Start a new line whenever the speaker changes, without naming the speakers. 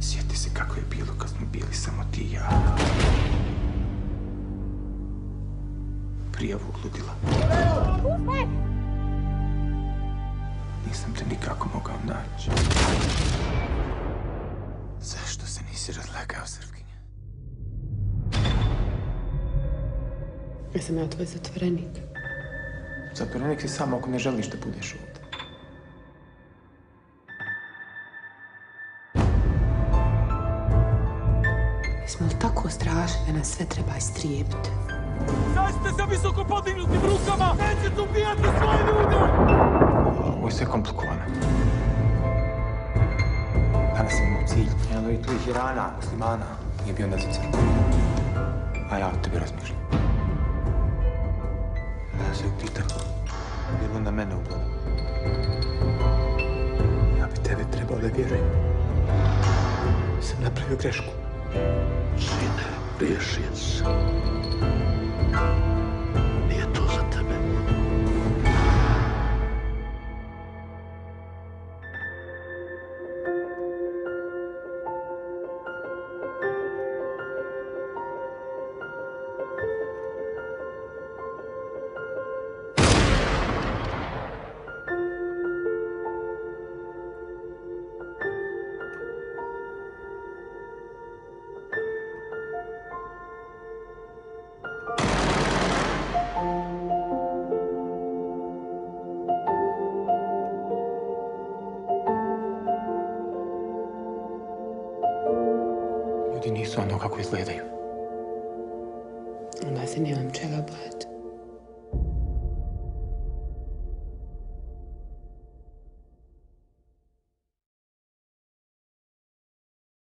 Sjeti se kako je bilo kad smo bili samo ti i ja. Prijavu ludila. Nisam te nikako mogao naći. Zašto se nisi razlagao, Srpkinja?
Jesam ja tvoj zatvorenik.
Zatvorenik si samo ako ne želiš da budeš ovdje.
Jesmo li tako strašni da nas sve treba istrijebiti?
Zašto sa visoko podignutim rukama? Nećete ubijati svoje ljude!
Ovo je sve komplikovano. Danas imamo cilj. Jedan od tvojih Irana, muslimana, nije bio na za crkvu. A ja o tebi razmišljam. Ja se upitam, bilo na mene ubilo. Ja bi tebe trebao da vjerujem. Sam napravio grešku.
Сын бежится.
Ljudi nisu ono kako izgledaju.
Odnesen je vam čelabad.